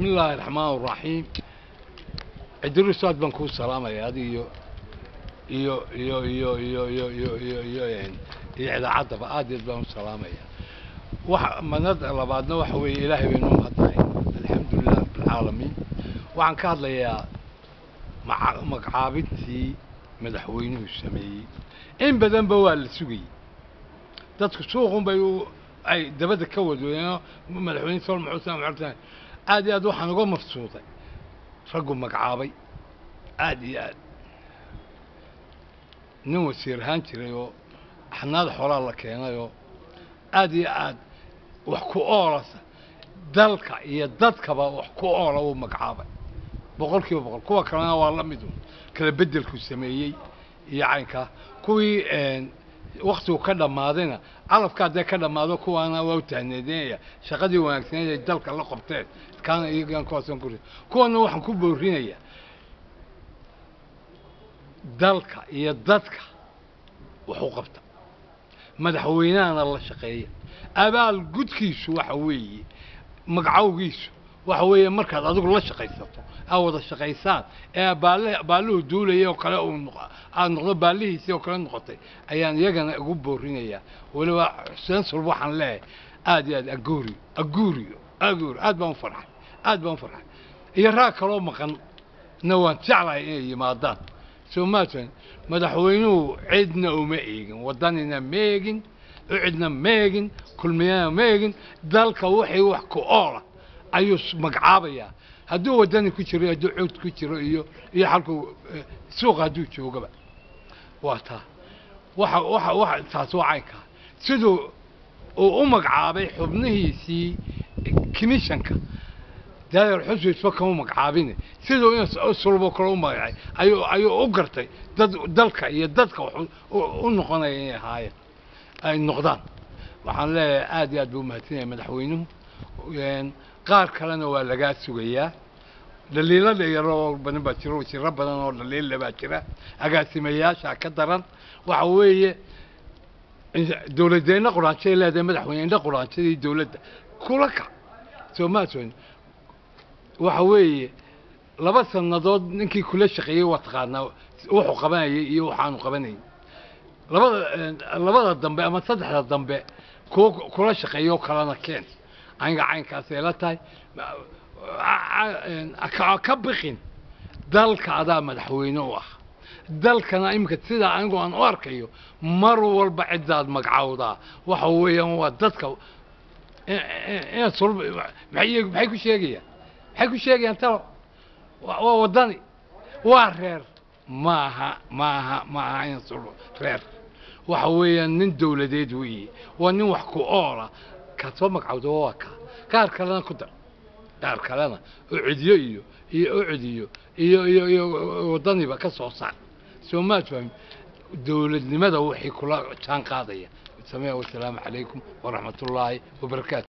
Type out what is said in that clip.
bismi illaahi raxmaan iraxiim cidirusaad baan kuu salaamaya adiga iyo iyo iyo iyo iyo iyo iyo iyo iyo idaacaddaba aad yaad baan u salaamaya wa manada labaadna waxa weeye ilaahay bay noo mahadnahay alxamdu lilah rabbilcaalamiin waxaan ka hadlayaa magacaabintii madaxweynuhu sameeyey in badanba waa la sugayey dadku suuqun bay ay dabada ka wadweeno madaxweyne sol maxuusan aad iyo aad waxaan uga mafsuuday. Raggu magacaabay aad iyo aad. Nin wasiir ahaan jiray oo xanaada xoolaa la keenay oo aad iyo aad wax ku oolasa dalka iyo dadkaba wax ku oola uu magacaabay. Boqol kiiba boqol. Kuwa kalena waa la mid un kala beddelku sameeyey iyo caynkaa kuwii waktigu ka dhammaadayna calafka haddee ka dhammaado kuwaana waa u tahneedeynaya shaqadii wanaagsaneed ay dalka la qabteen kaana iyagan kuwaasan ku kuwana waxaan ku boorinayaa dalka iyo dadka wax u qabta madaxweynahana la shaqeeya abaal gudkiisu waxa weeye magacowgiisu waxa weeye markaad adigu la shaqaysato aad wada shaqaysaan ee baalluhu duulaya oo kale aad noqdo baallihiisii oo kale noqotay ayaan iyagana ugu boorinayaa. Weliba xuseen sulb waxaan leeyahay aad iyo aad aguuriyo aguuriyo aguuri aad baan u farxay aad baan u farxay. Iyo raag kaloo maqan na waan jeclahay inay yimaadaan. Soo maatan madaxweynuhu cidna uma eegin waddanina ma eegin cidna ma eegin kulmiyana ma eegin dalka wixii wax ku oola ayuu magacaabayaa hadduu waddani ku jiro hadduu cod ku jiro iyo iyo halkuu eh, suuqa hadduu joogaba. Waa taa waxa waxa waxa taas waa caynkaa siduu uu u magacaabay xubnihiisii commissionka daayar xusbi isba kama magacaabine. Siduu in sulbo kale u magacay ayuu ayuu u gartay dad dalka iyo dadka wax u- noqonaya inay ahaayeen ay noqdaan. Waxaan leeyahay aad iyo aad buu umahadsanyahay madaxweynuhu qaar kalena waa lagaa sugayaa. Dhaliilo dhayaroo badan baa jira wasiiro badan oo dhaliille baa jira. Agaasimayaasha ka daran. Waxa weeye dowladdeena quraanjay leedahay madaxweyne quraanjadii dowladda. Kula kac soo maasooyn waxa weeye laba sannadood ninkii kula shaqeeyey waa taqaanaa wuxuu qabanayay iyo waxaanu qabanayn. Labada labada dambe ama saddexda dambe kuwa kula shaqeeyo kalena keen aniga caynkaasay la tahay. Ka biqin. Dalka adaa madaxweyne u ah. Dalkana iminka sidaa anigu aan u arkayo mar walba ciddaad magacawdaa waxa weeyaan waa dadka inaad sul maxay maxay ku sheegayaan? Maxay ku sheegayaan talo? Waa waddani? Waa reer. Maaha maaha maaha in sul reer. Waxa weeyaan nin dowladeed weeye waa nin wax ku oola kaad soo magacawdo waa kaa qaar kalena ku dar qaar kalena oo cidiyo iyo iyo ocod iyo iyo iyo waddaniba ka soo saar. Soo maad fahmi dowladnimada wixii kula jaan qaadaya. Samee wasalaamu calaykum waraxmat ullaahi wabarakaatu